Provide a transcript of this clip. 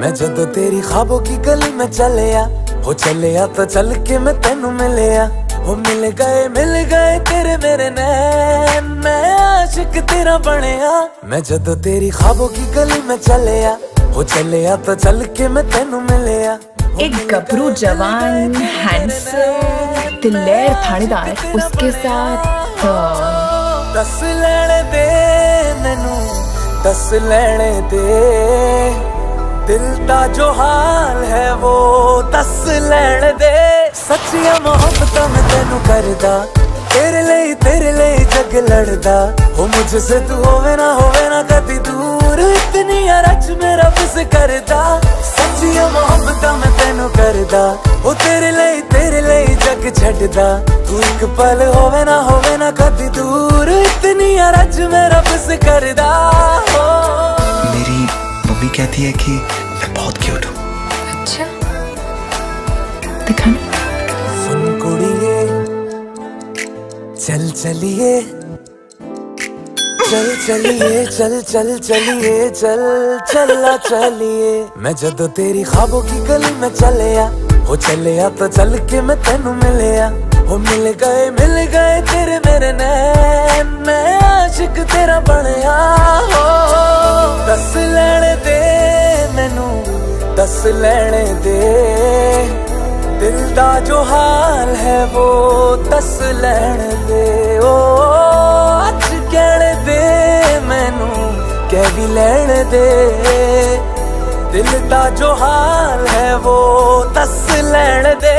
मैं जदों तेरी ख्वाबों की गली में चलिया हो चलिया तो चल के मैं तेनू मिलिया। हो मिल गए मिल गए तेरे मेरे नैन मैं आशिक तेरा बनया मैं जदों तेरी ख्वाबों की गली में चलिया हो चलिया तो चल के मैं तेनू मिलिया। एक गबरू जवान हैंडसम दिलेर थानेदार उसके साथ दस लेने दे मैनू दस लेने दे। ਦਿਲ ਦਾ ਜੋ ਹਾਲ ਹੈ ਉਹ ਦੱਸ ਲੈਣ ਦੇ। ਸੱਚੀਆਂ ਮੁਹੱਬਤਾਂ ਮੈਂ ਤੈਨੂੰ ਕਰਦਾ। ਤੇਰੇ ਲਈ ਤੇਰੇ ਲਈ ਜਗ ਲੜਦਾ। ਉਹ ਮੁਝਸੇ ਤੂੰ ਹੋਵੇ ਨਾ ਹੋਵੇ ਨਾ ਕਦੀ ਦੂਰ। ਇਤਨੀ ਅਰਜ ਮੇਰਾ ਬਸ ਕਰਦਾ। ਸੱਚੀਆਂ ਮੁਹੱਬਤਾਂ ਮੈਂ ਤੈਨੂੰ ਕਰਦਾ। ਉਹ ਤੇਰੇ ਲਈ ਤੇਰੇ ਲਈ ਜਗ ਛੱਡਦਾ। ਤੂੰ ਇੱਕ ਪਲ ਹੋਵੇ ਨਾ ਹੋਵੇ ਨਾ ਕਦੀ ਦੂਰ। ਇਤਨੀ ਅਰਜ ਮੇਰਾ ਬਸ ਕਰਦਾ। मम्मी कहती है कि मैं बहुत क्यूट हूँ। अच्छा। दिखाना। सुन कुड़िए चल चलिए। चल चलिए चल चल चलिए चल चला चलिए। मैं जदों तेरी ख्वाबों की गली में चलिया हो चलिया तो चल के मैं तेनू मिलिया हो मिल गए मिल गए तेरे मेरे नैन। मैं आशिक तेरा बनया ਦੱਸ ਲੈਣੇ ਦੇ। ਦਿਲ ਦਾ ਜੋ ਹਾਲ ਹੈ ਉਹ ਦੱਸ ਲੈਣ ਦੇ। ਓ ਅੱਜ ਕਹਿਣ ਦੇ ਮੈਨੂੰ ਕਹਿ ਵੀ ਲੈਣ ਦੇ। ਦਿਲ ਦਾ ਜੋ ਹਾਲ ਹੈ ਉਹ ਦੱਸ ਲੈਣ ਦੇ।